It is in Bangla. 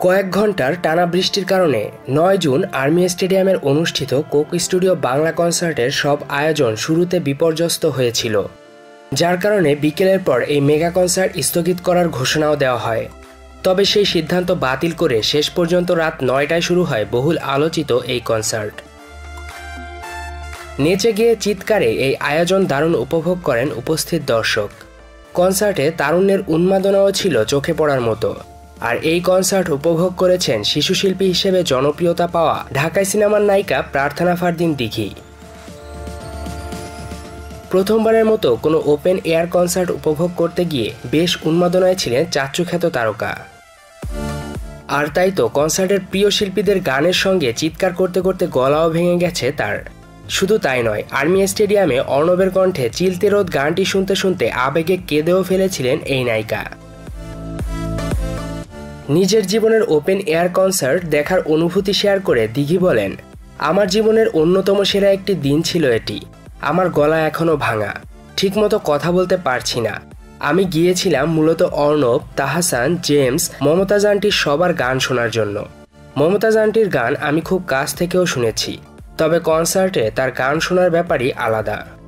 কয়েক ঘণ্টার টানা বৃষ্টির কারণে নয় জুন আর্মি স্টেডিয়ামের অনুষ্ঠিত কোক স্টুডিও বাংলা কনসার্টের সব আয়োজন শুরুতে বিপর্যস্ত হয়েছিল। যার কারণে বিকেলের পর এই মেগা কনসার্ট স্থগিত করার ঘোষণাও দেওয়া হয়। তবে সেই সিদ্ধান্ত বাতিল করে শেষ পর্যন্ত রাত নয়টায় শুরু হয় বহুল আলোচিত এই কনসার্ট। নেচে গিয়ে চিৎকারে এই আয়োজন দারুণ উপভোগ করেন উপস্থিত দর্শক। কনসার্টে তারুণ্যের উন্মাদনাও ছিল চোখে পড়ার মতো। আর এই কনসার্ট উপভোগ করেছেন শিশুশিল্পী হিসেবে জনপ্রিয়তা পাওয়া ঢাকায় সিনেমার নায়িকা প্রার্থনা ফারদিন দিঘি। প্রথমবারের মতো কোনো ওপেন এয়ার কনসার্ট উপভোগ করতে গিয়ে বেশ উন্মাদনায় ছিলেন চাচ্চুখ্যাত তারকা। আর তাই তো কনসার্টের প্রিয় শিল্পীদের গানের সঙ্গে চিৎকার করতে করতে গলাও ভেঙে গেছে তার। শুধু তাই নয়, আর্মি স্টেডিয়ামে অর্ণবের কণ্ঠে চিলতে রোদ গানটি শুনতে শুনতে আবেগে কেঁদেও ফেলেছিলেন এই নায়িকা। নিজের জীবনের ওপেন এয়ার কনসার্ট দেখার অনুভূতি শেয়ার করে দিঘি বলেন, আমার জীবনের অন্যতম সেরা একটি দিন ছিল এটি। আমার গলা এখনও ভাঙা। ঠিকমতো কথা বলতে পারছি না। আমি গিয়েছিলাম মূলত অর্ণব, তাহাসান, জেমস, মমতাজ আন্টির সবার গান শোনার জন্য। মমতাজ আন্টির গান আমি খুব কাছ থেকেও শুনেছি। তবে কনসার্টে তার গান শোনার ব্যাপারই আলাদা।